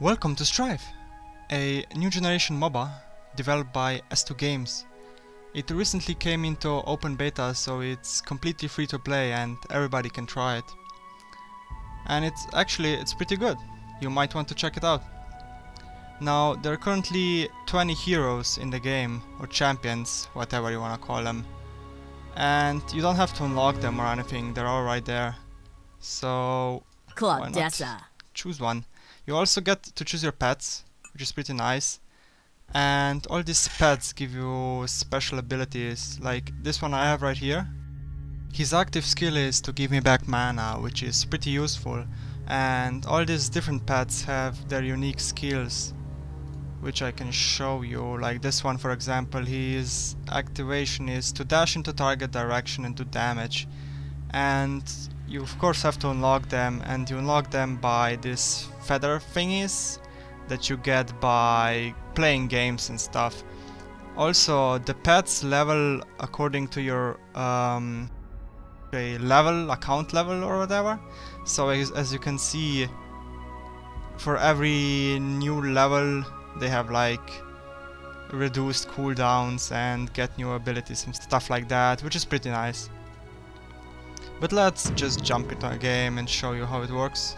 Welcome to Strife, a new generation MOBA developed by S2 Games. It recently came into open beta so it's completely free to play and everybody can try it. And it's actually it's pretty good. You might want to check it out. Now there are currently 20 heroes in the game or champions, whatever you wanna call them. And you don't have to unlock them or anything, they're all right there. So Claudessa. choose one. You also get to choose your pets, which is pretty nice. And all these pets give you special abilities, like this one I have right here. His active skill is to give me back mana, which is pretty useful. And all these different pets have their unique skills, which I can show you. Like this one, for example, his activation is to dash into target direction and do damage. And you of course have to unlock them and you unlock them by this feather thingies that you get by playing games and stuff. Also the pets level according to your um, level, account level or whatever. So as, as you can see for every new level they have like reduced cooldowns and get new abilities and stuff like that, which is pretty nice. But let's just jump into a game and show you how it works.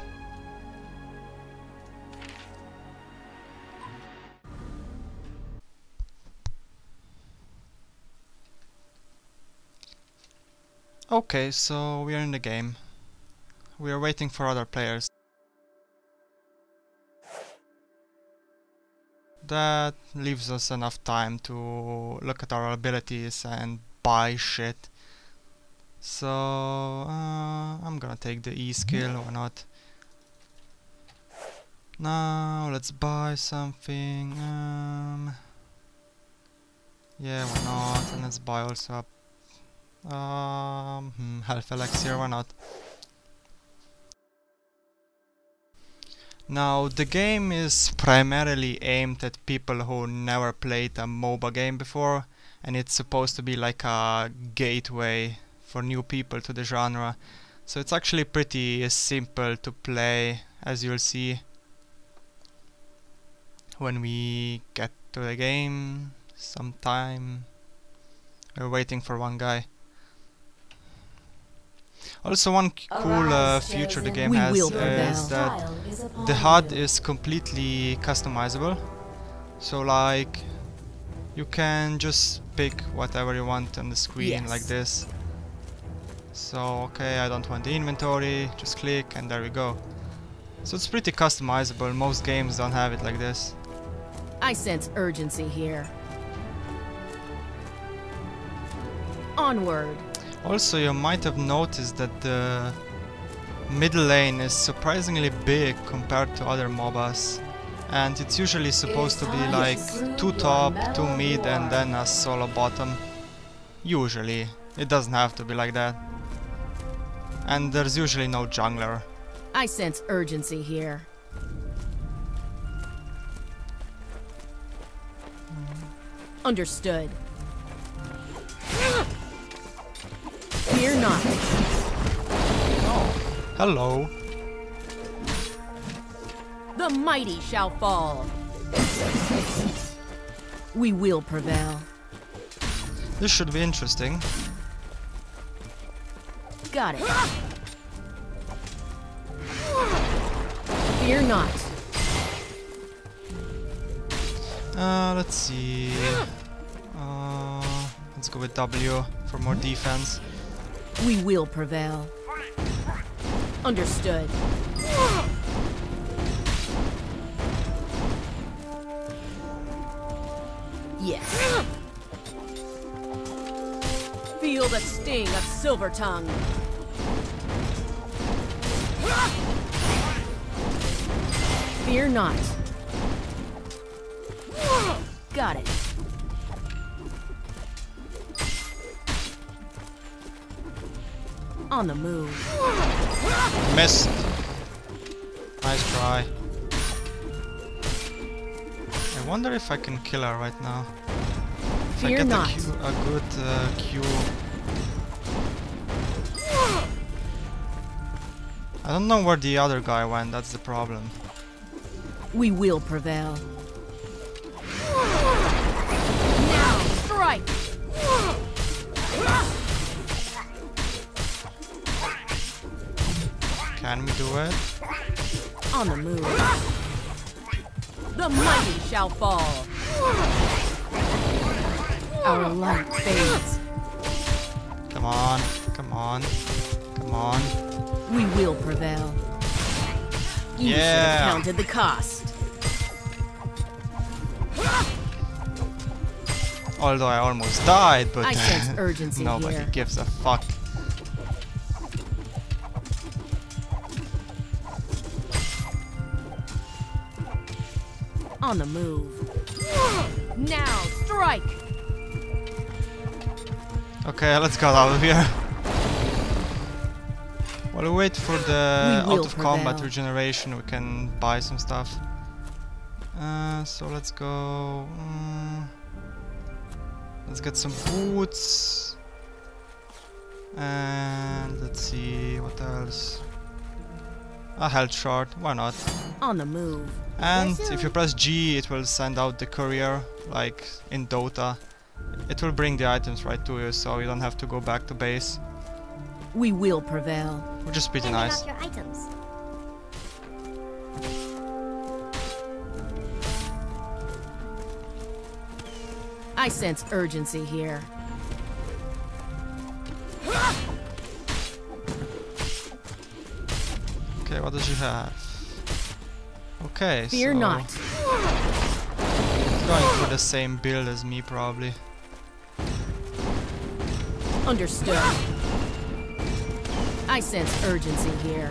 Okay, so we are in the game. We are waiting for other players. That leaves us enough time to look at our abilities and buy shit. So uh, I'm gonna take the E skill, why not? Now let's buy something. Um, yeah, why not? And let's buy also a um, hmm, health elixir, why not? Now the game is primarily aimed at people who never played a MOBA game before and it's supposed to be like a gateway for new people to the genre. So it's actually pretty simple to play as you'll see when we get to the game sometime. We're waiting for one guy. Also one cool uh, feature the game We has is that the HUD is completely customizable. So like you can just pick whatever you want on the screen like this. So okay, I don't want the inventory, just click and there we go. So it's pretty customizable, most games don't have it like this. I sense urgency here. Onward. Also you might have noticed that the middle lane is surprisingly big compared to other MOBAs. And it's usually supposed to be like two top, two mid and then a solo bottom. Usually. It doesn't have to be like that. And there's usually no jungler. I sense urgency here. Hmm. Understood. Fear not. Hello. The mighty shall fall. We will prevail. This should be interesting. Got it. Fear not. Uh, let's see. Uh, let's go with W for more defense. We will prevail. Understood. Yes. Feel the sting of Silver Tongue. Fear not. Got it. On the move. Missed. Nice try. I wonder if I can kill her right now. If I Fear get not. A, Q, a good uh, Q. I don't know where the other guy went, that's the problem. We will prevail. Can we do it? On the move. The mighty shall fall. Our light fades. Come on, come on, come on. We will prevail. You should have counted the cost. Although I almost died, but I sense urgency nobody here. gives a fuck. On the move. Now, strike! Okay, let's get out of here. While we wait for the out of combat prevail. regeneration, we can buy some stuff. Uh, so let's go. mm, let's get some boots. And let's see what else. A health shard, why not? On the move. And if you press G, it will send out the courier, like in Dota. It will bring the items right to you, so you don't have to go back to base, We will prevail. which is pretty Handing nice. your items. I sense urgency here. Okay, what does she have? Okay, Fear so not. going for the same build as me, probably. Understood. I sense urgency here.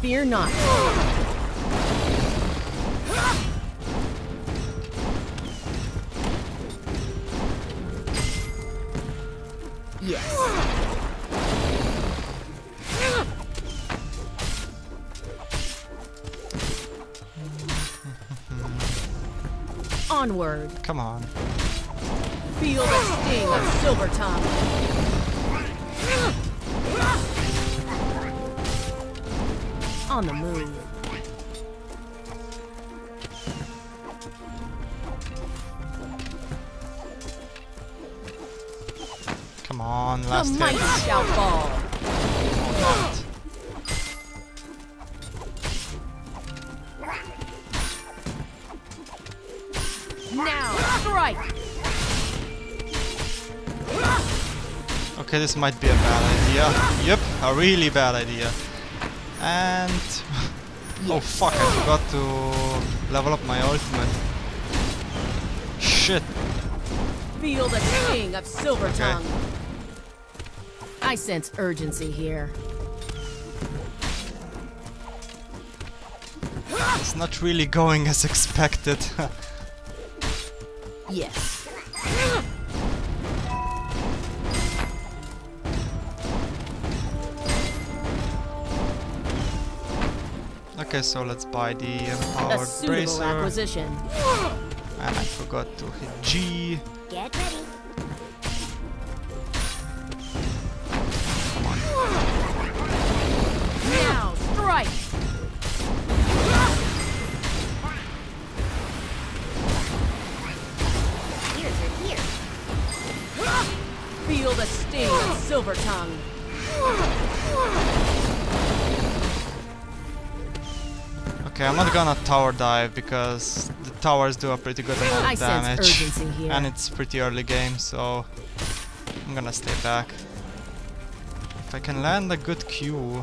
Fear not. Onward. Come on. Feel the sting of Silver Tongue. On the move. Come on, The last mighty hit. shall fall. Okay, this might be a bad idea. Yep, a really bad idea. And... oh fuck, I forgot to level up my ultimate. Shit. Feel the sting of Silver Okay. Tongue. I sense urgency here. It's not really going as expected. Yes. Okay, so let's buy the empowered bracer. acquisition. And I forgot to hit G. Get ready. Now, strike! Here's your here. Feel the sting of Silver Tongue. Okay, I'm not gonna tower dive because the towers do a pretty good amount of damage. And it's pretty early game, so I'm gonna stay back. If I can land a good Q,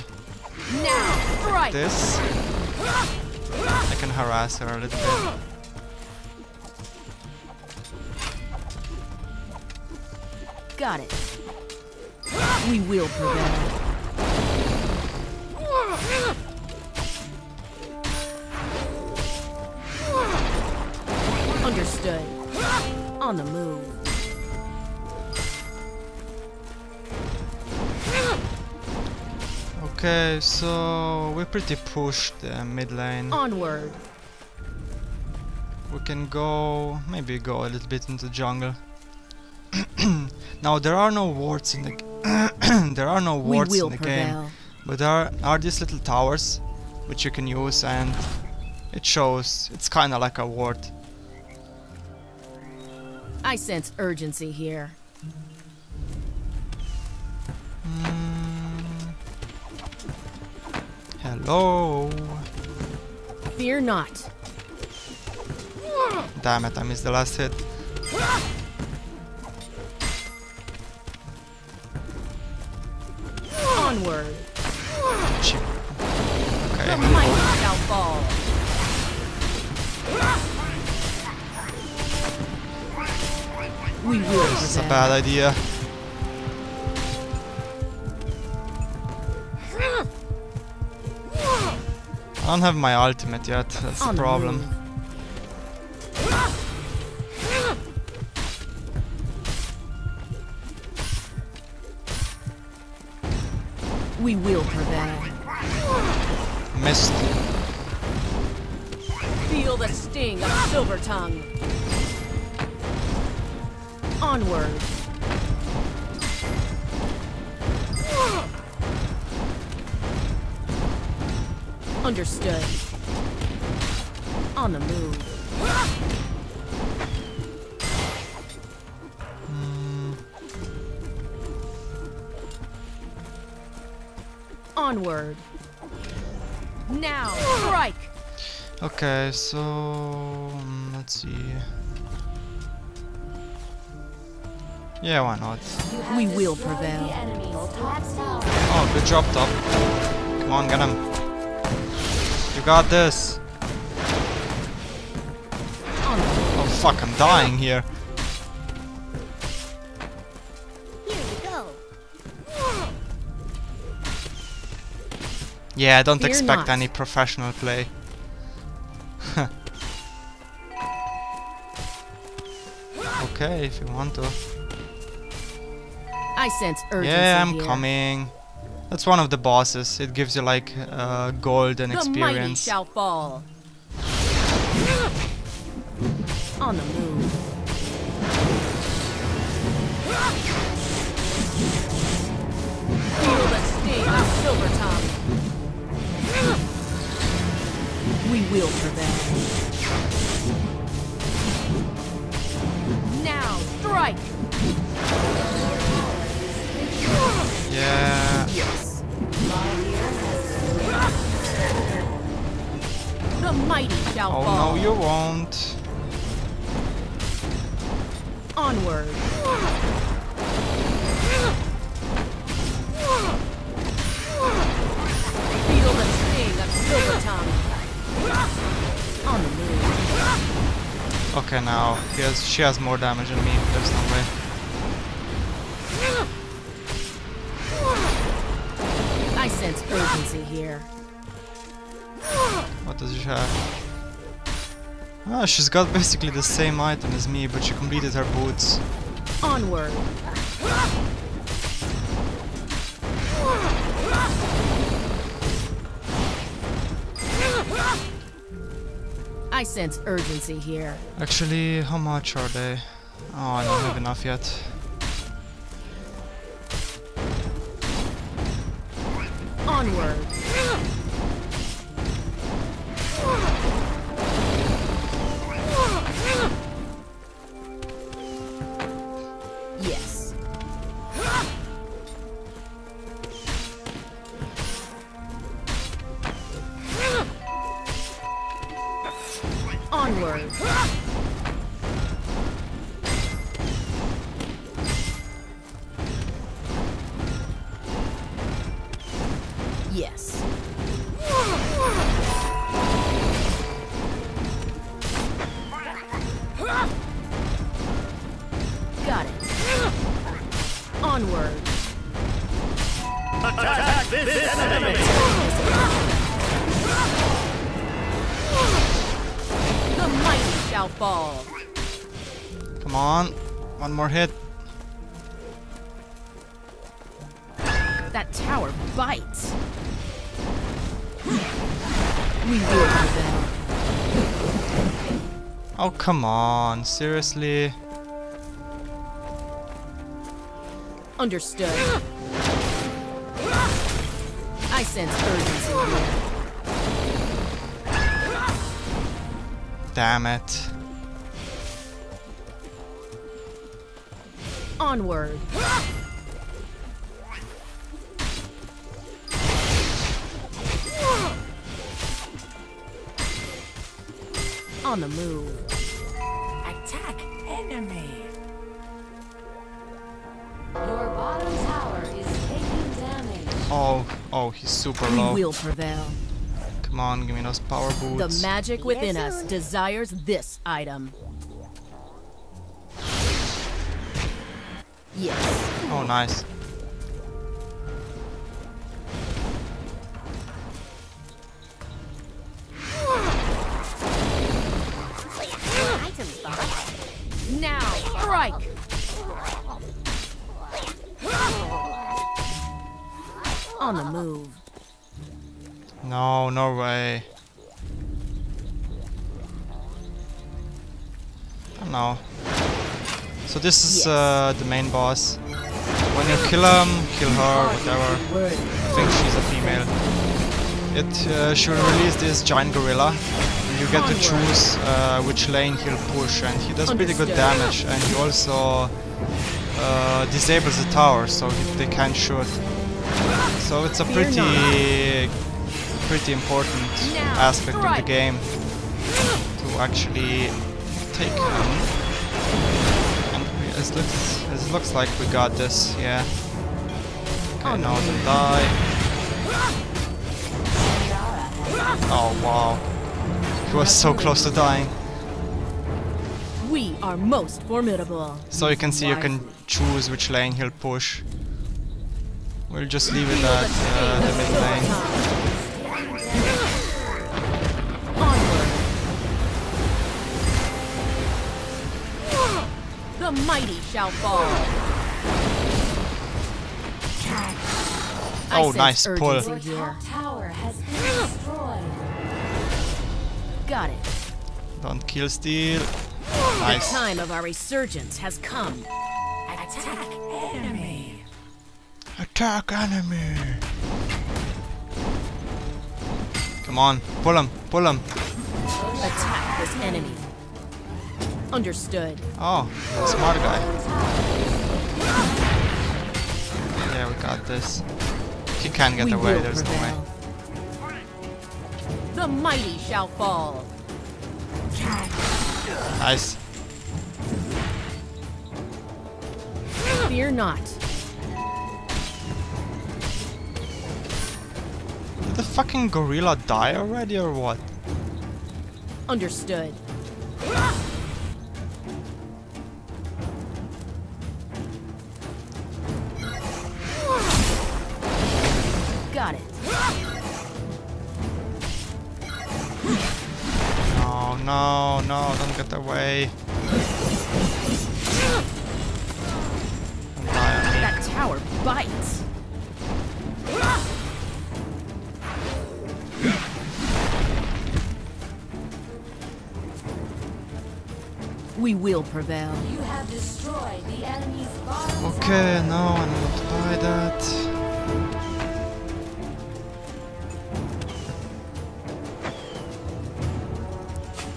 Now, strike! this, I can harass her a little bit. Got it. We will prevail. Understood. On the move. Okay, so we pretty pushed the mid lane. Onward. We can go, maybe go a little bit into the jungle. now there are no wards in the g- there are no wards in the game, but there are, are these little towers which you can use and it shows it's kind of like a ward. I sense urgency here. Mm. Hello. Fear not. Damn it, I missed the last hit. Onward. Chip. The Okay. mighty shall fall. We will It's a bad idea. I don't have my ultimate yet, that's the problem. We will prevail. Missed. Feel the sting of Silver Tongue. Onward. Understood. On the move. Onward. Now, strike. okay, so mm, let's see. Yeah, why not? We will prevail. Oh, good job, top. Come on, get him. You got this. On the move. Oh fuck, I'm dying here. Here you go. Yeah, I don't Fear expect not. any professional play. okay, if you want to. I sense urgency Yeah, I'm here. coming. That's one of the bosses. It gives you like uh, gold and The mighty experience. shall fall. On the move. Feel the sting of Silver Tongue. We will prevail. Now, strike! Yeah. Yes. The mighty shall Oh fall. no, you won't. Onward. Feel the sting of Silver Tongue. On the move. Okay, now he has, she has more damage than me. There's no way. Sense urgency here. What does she have? Ah, she's got basically the same item as me, but she completed her boots. Onward. I sense urgency here. Actually, how much are they? Oh, I don't have enough yet. Onward. Oh, come on, seriously? Understood. I sense urgency. Damn it. Onward. On the move. Attack enemy. Your bottom tower is taking damage. Oh, oh, he's super We will prevail. Come on, give me those power boots. The magic within Here us soon. desires this item. Yes. Oh, nice. No, no way. Oh no. So this is Yes. uh, the main boss. When you kill him, kill her, whatever. I think she's a female. It uh, should release this giant gorilla. You get to choose uh, which lane he'll push, and he does pretty good damage. And he also uh, disables the tower, so he, they can't shoot. So it's a pretty, pretty important aspect of the game to actually take him. And we, as, looks, as it looks like we got this, yeah. Okay, the now to die. Oh wow. He was so close to dying. We are most formidable. So you can see you can choose which lane he'll push. We'll just leave it at uh, the mid lane. Mighty shall fall. Oh, nice pull. urgency here. tower has been destroyed. Got it. Don't kill steal. The time of our resurgence has come. Attack enemy. Attack enemy. Come on, pull him, pull him. Attack this enemy. Understood. Oh, smart guy. Yeah, we got this. He can't get we away, there's no way. The mighty shall fall. Nice. Fear not. Did the fucking gorilla die already or what? Understood. Get away. Don't die on me. That tower bites. We will prevail. You have destroyed the enemy's bottom Okay, no, I'm not buy that.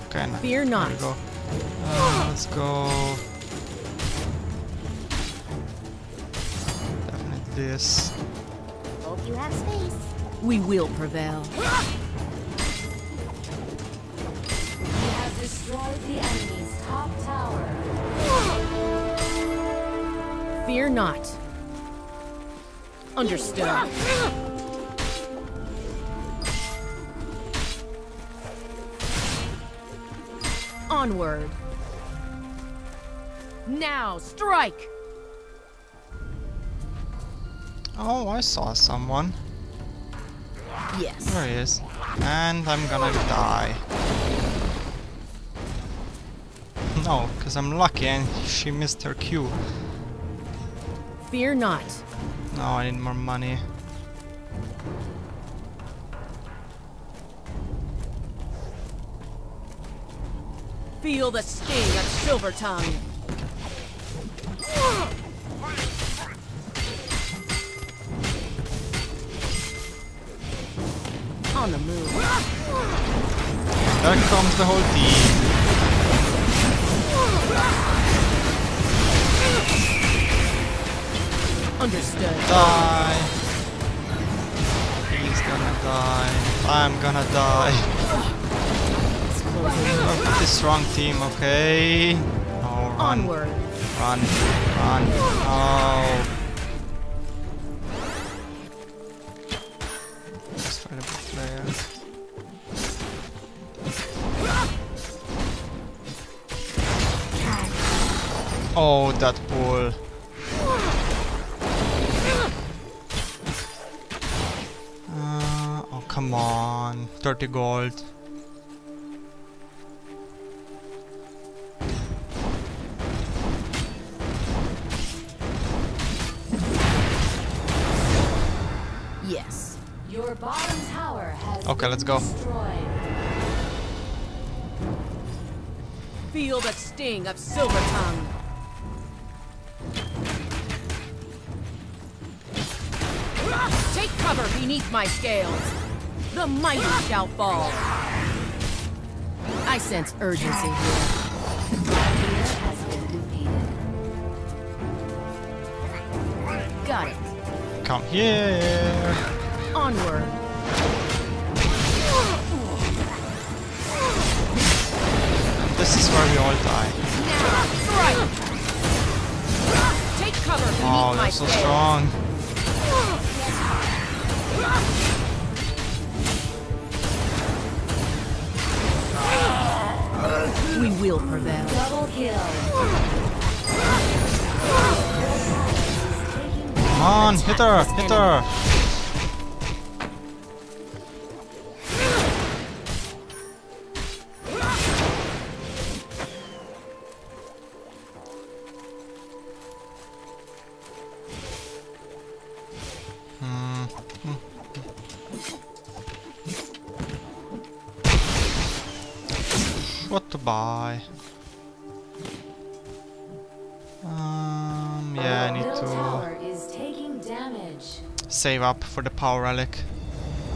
Okay, now, Fear there not. We go. Uh, let's go. Definitely this. Hope you have space. We will prevail. You have destroyed the enemy's top tower. Fear not. Understood. Onward. Now, strike! Oh, I saw someone. Yes. There he is. And I'm gonna die. No, because I'm lucky and she missed her Q. Fear not. No, I need more money. Feel the sting of Silver Tongue. On the move. There comes the whole team. Understood. Die. He's gonna die. I'm gonna die. Oh, this strong team, okay? Onward. Run. Run. Oh. Player. Oh, that bull. Uh, oh, come on. 30 gold. Yes. Your bottom tower has Okay, been let's go. destroyed. Feel the sting of Silver Tongue. Take cover beneath my scales. The mighty shall fall. I sense urgency here. Come here. Onward. This is where we all die. Now, strike! Take cover Oh, my they're so scales. strong. We will prevail. Double kill. Come on, hit her, hit her. Hmm. What to buy? Um, yeah, I need to save up for the power relic.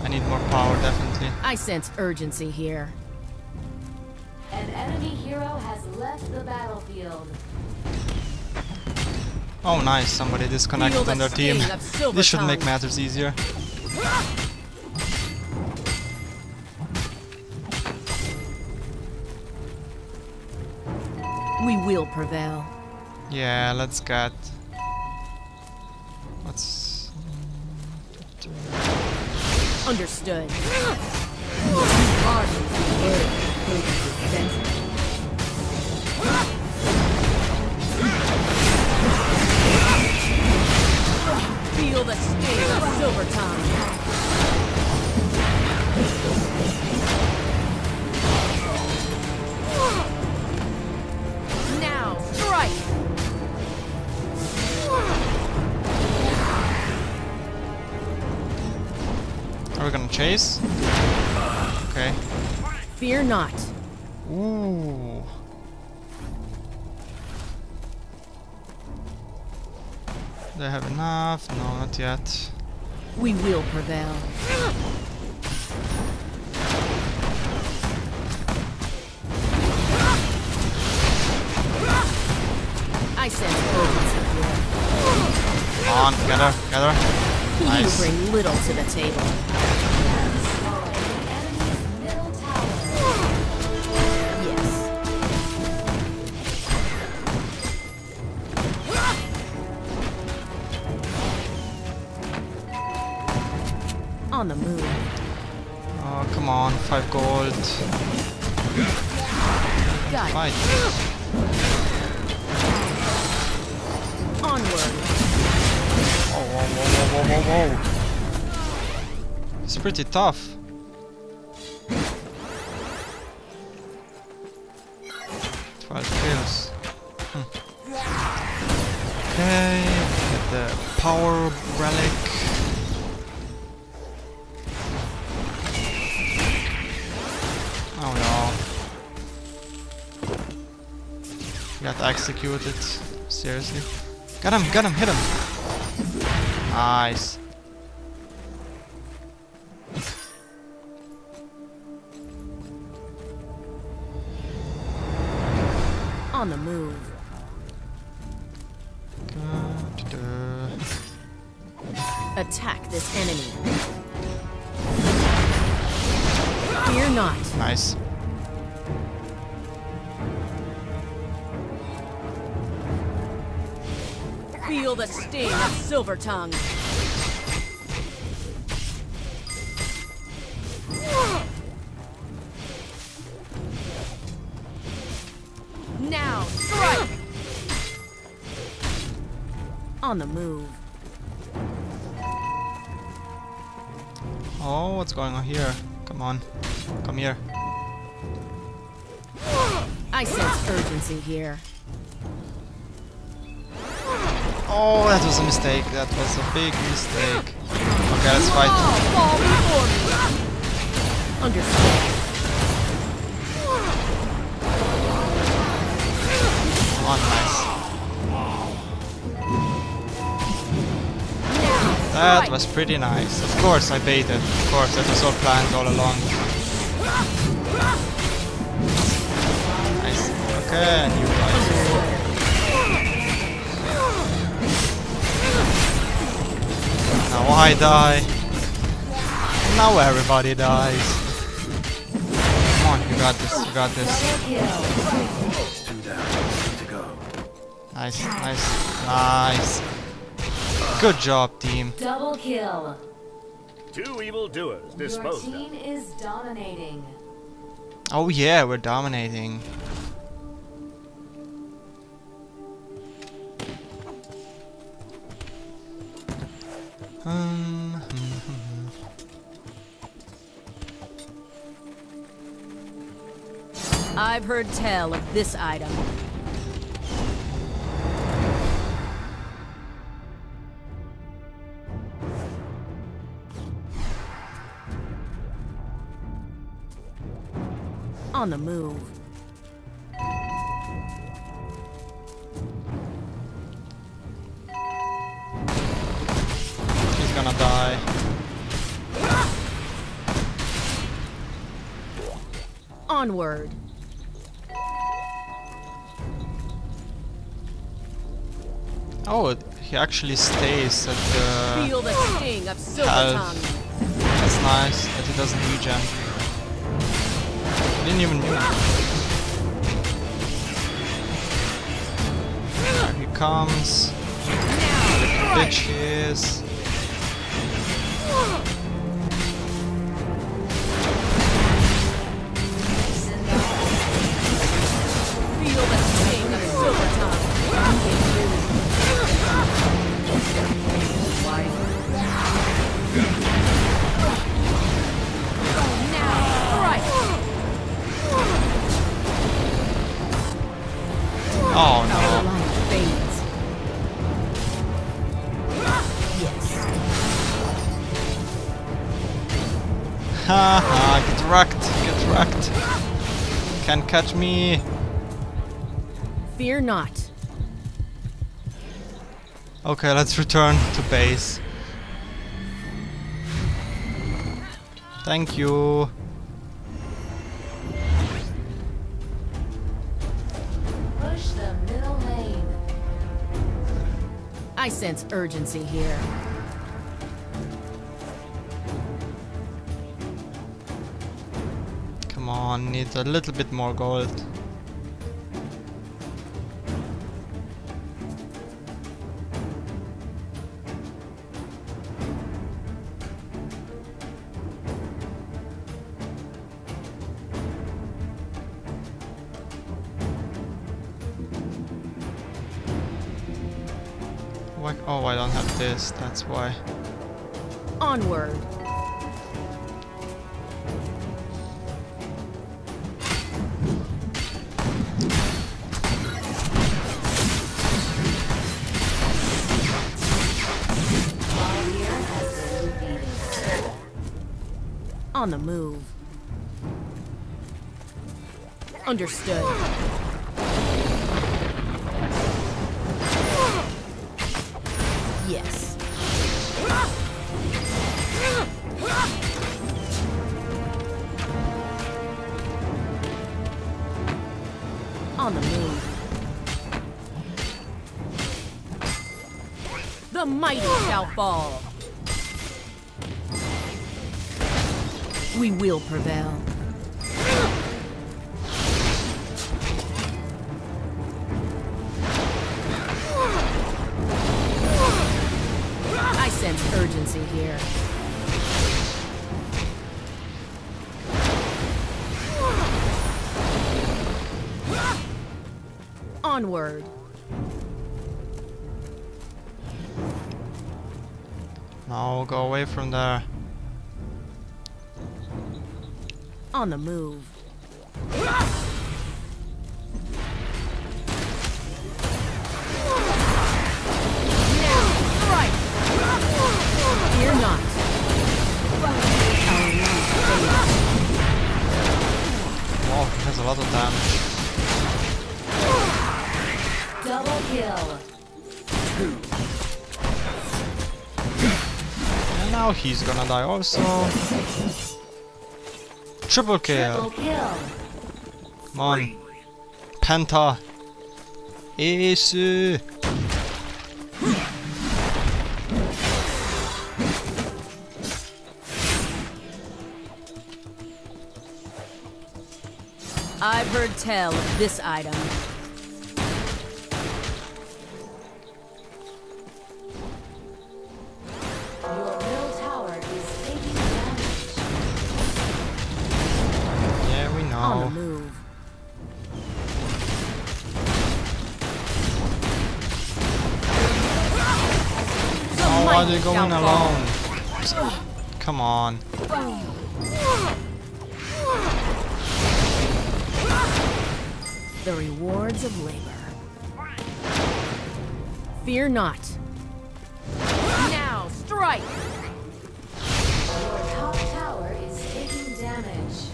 I need more power, definitely. I sense urgency here. An enemy hero has left the battlefield. Oh, nice, somebody disconnected on their team. sting of Silver This should make matters easier. We will prevail. Yeah, let's get. Understood. Feel the sting of Silver Tongue. Are we gonna chase? Okay. Fear not. Ooh. They have enough? No, not yet. We will prevail. I sense. Come on, get her, get. Nice. You bring little to the table. Pretty tough. Twelve kills. Hmm. Okay, get the power relic. Oh no. Got executed. Seriously. Got him, got him, hit him. Nice. The move. Oh, what's going on here? Come on. Come here. I sense urgency here. Oh, that was a mistake. That was a big mistake. Okay, let's fight. All fall before. Understood. Come on, That was pretty nice. Of course, I baited. Of course, that was all planned all along. Nice. Okay, and you guys. Now I die. Now everybody dies. Come on, you got this, you got this. Nice, nice, nice. Good job, team. Double kill. Two evil doers Your disposed of. team is dominating. Oh yeah, we're dominating. Um, I've heard tell of this item. On the move. he's gonna die. Onward. Oh, he actually stays at the... Feel the sting of Silver Tongue. That's nice that he doesn't regen. Didn't even move. There he comes. Bitch is. Get wrecked, get wrecked. Can't catch me. Fear not. Okay, let's return to base. Thank you. Push the middle lane. I sense urgency here. Come on, need a little bit more gold. Oh, I don't have this. That's why. Onward. on the move. Understood. Yes. On the move. The mighty shall fall. We will prevail. I sense urgency here. Onward. Now go away from there. On the move. Now, strike! Fear not. Our. Wow, he has a lot of damage. Double kill. And now he's gonna die also. Triple kill. Triple kill. Come on. Penta. Ace. I've heard tell of this item. The why are going shall alone? Come on. The rewards of labor. Fear not. Now, strike! Your top tower is taking damage.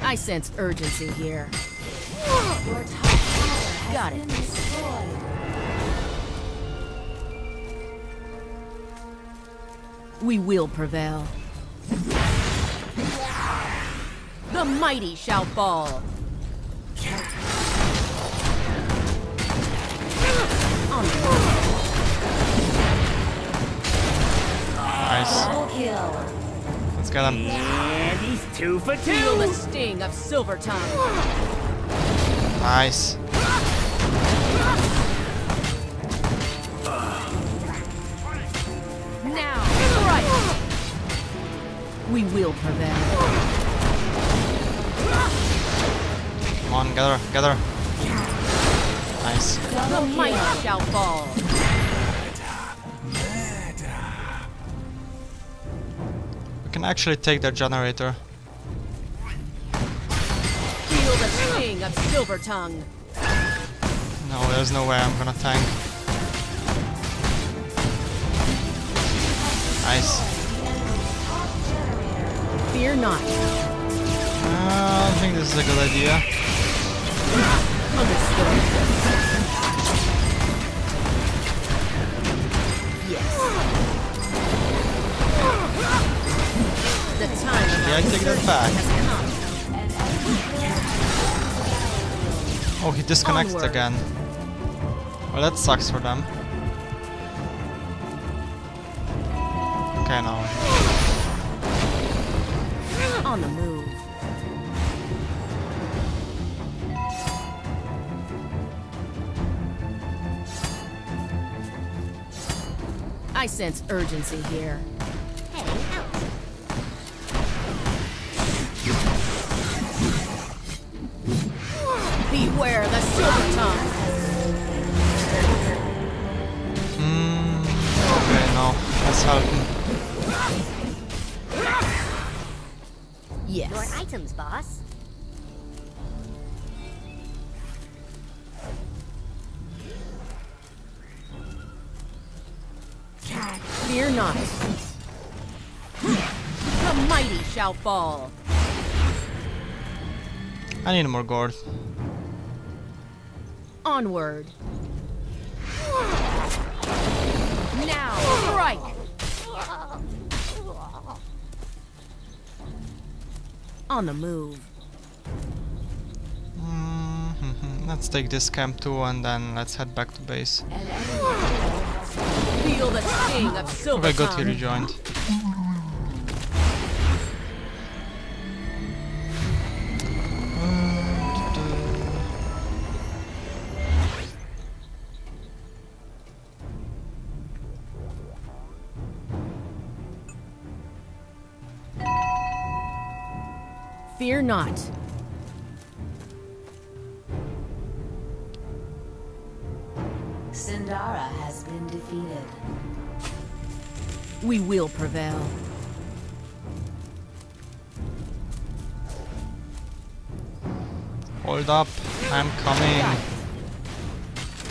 I sense urgency here. Your top tower has Got it. We will prevail. The mighty shall fall. On the move. Nice. Let's get him. And he's two for two. Feel the sting of Silver Tongue. Nice. We will prevail. Come on, get her, get her. Nice. The mighty shall fall. We can actually take their generator. Feel the sting of Silver Tongue. No, there's no way I'm gonna tank. Nice. Fear not. Uh, I don't think this is a good idea. Understood. Yes. The time Yeah, I take that back. Oh, he disconnected Onward. again. Well, that sucks for them. Okay, now. On the move. I sense urgency here. Not. The mighty shall fall. I need more gourd. Onward. Now, strike! On the move. Mm, let's take this camp too and then let's head back to base. Feel the sting of silver Very good he tongue. rejoined. Fear not. Will prevail. Hold up, I'm coming.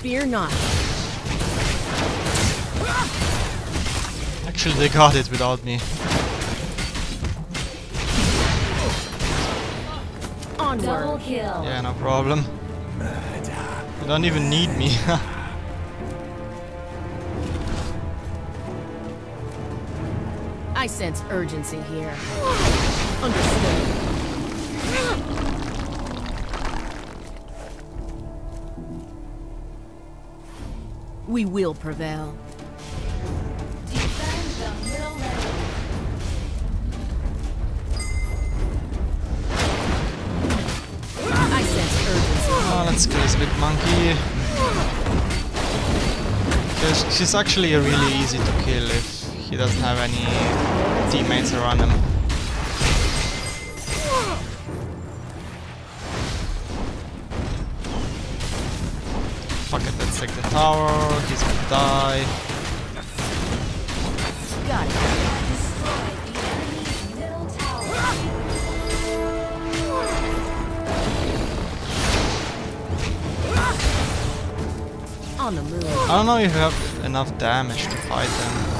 Fear not. Actually, they got it without me. Double Onward. kill. Yeah, no problem. You don't even need me. I sense urgency here. Understood. We will prevail. I sense urgency. oh, let's kill this big monkey. Because he's actually really easy to kill if he doesn't have any teammates around him. Fuck it, let's take the tower, he's gonna die. Got it. Destroy the enemy's middle tower. On the move. I don't know if you have enough damage to fight them.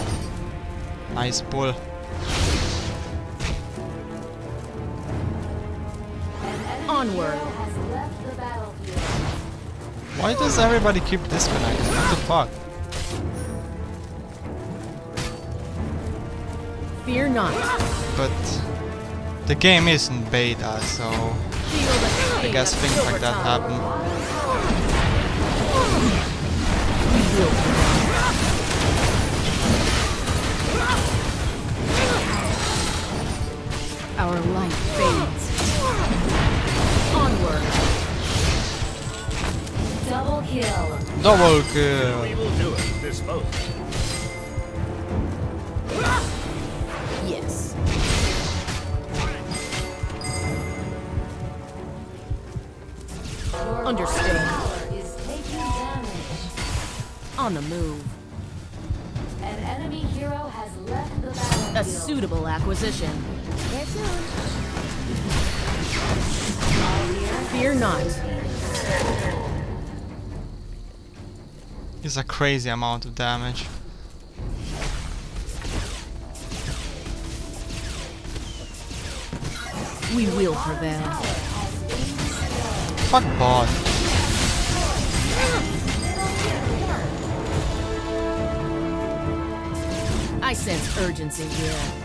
Nice pull. Onward. hero has left the battlefield. Why does everybody keep disconnecting? What the fuck? Fear not. But the game isn't beta, so I guess things like that happen. Our light fades. Onward. Double kill. Double kill! We will do it. Dispose. Yes. Your Understood. is taking damage. On the move. An enemy hero has left the battlefield. A suitable acquisition. Fear not. It's a crazy amount of damage. We will prevail. Fuck bot. I sense urgency here.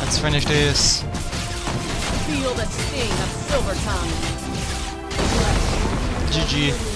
Let's finish this. Feel the sting of silver tongue. GG.